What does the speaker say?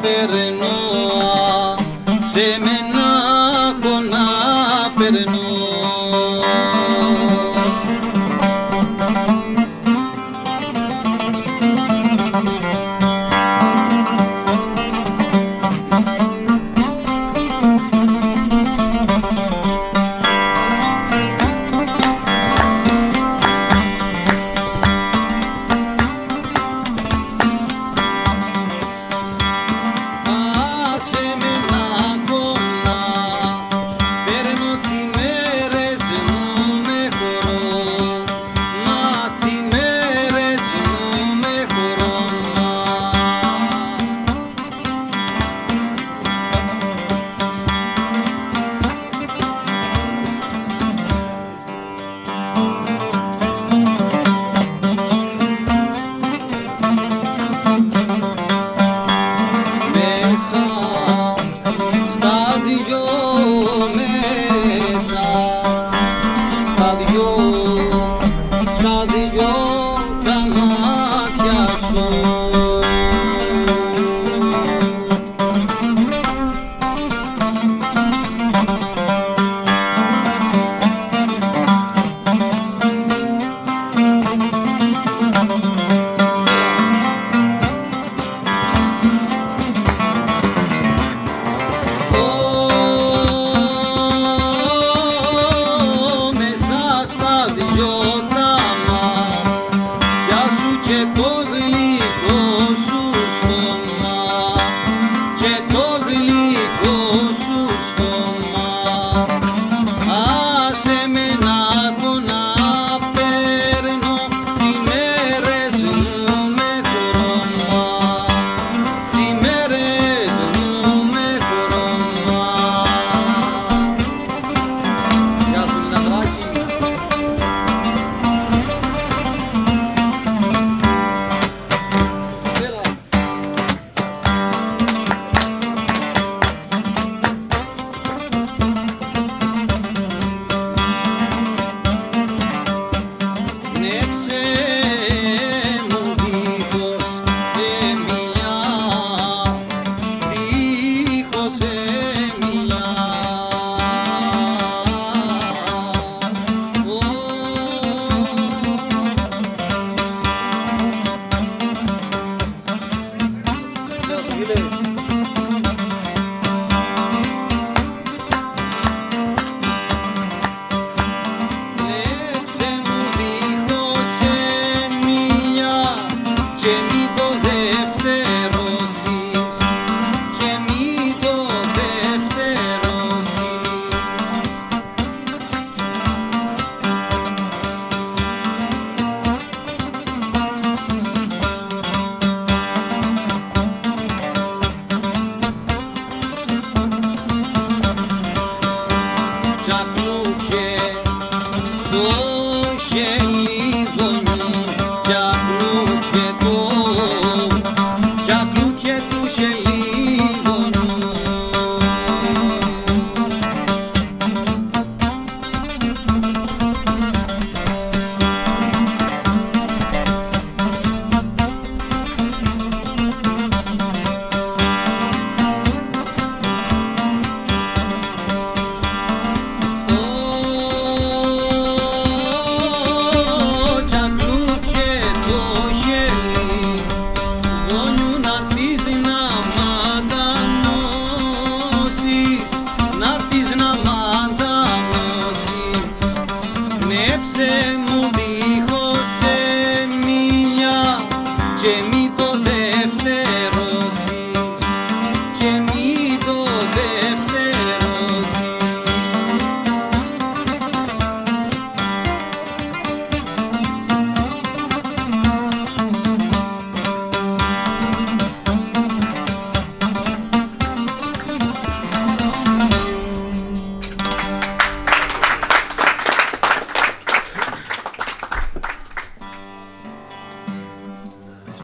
περνώ σε